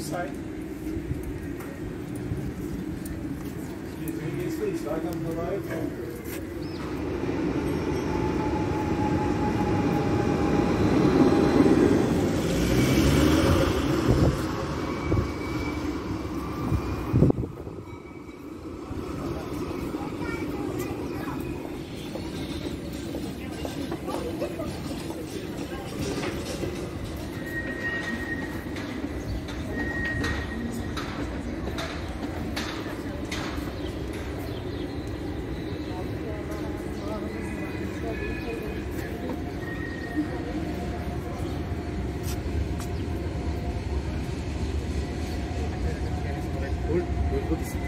side. Excuse me, please. I come to 보겠습니다.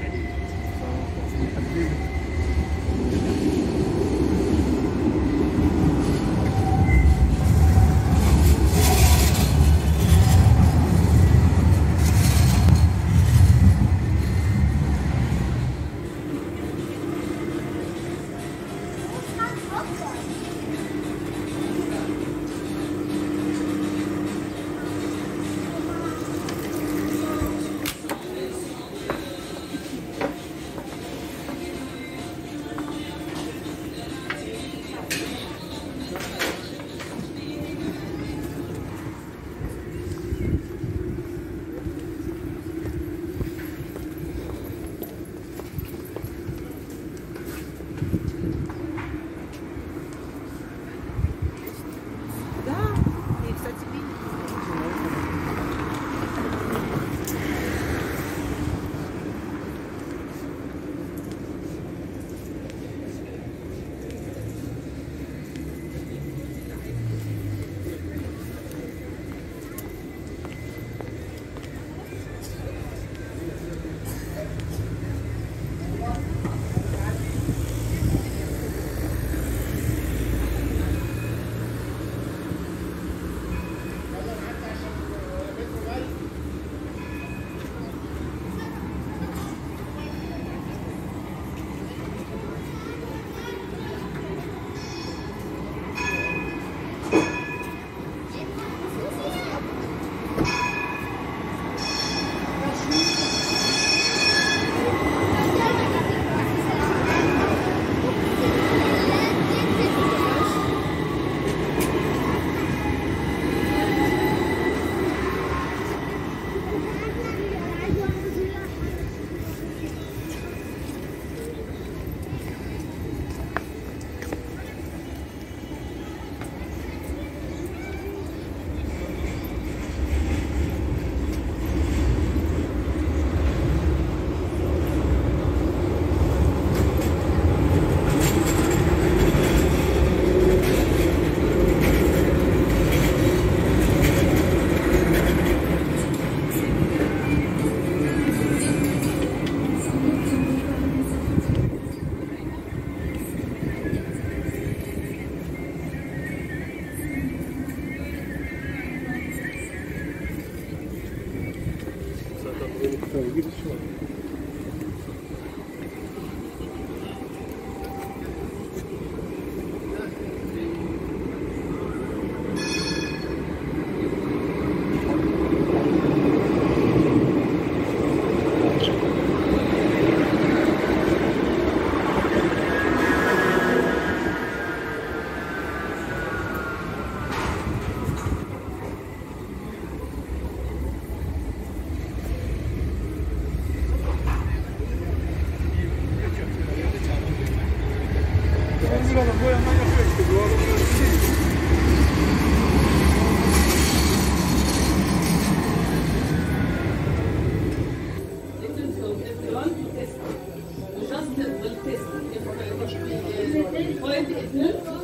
Oui, oui.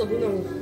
都不用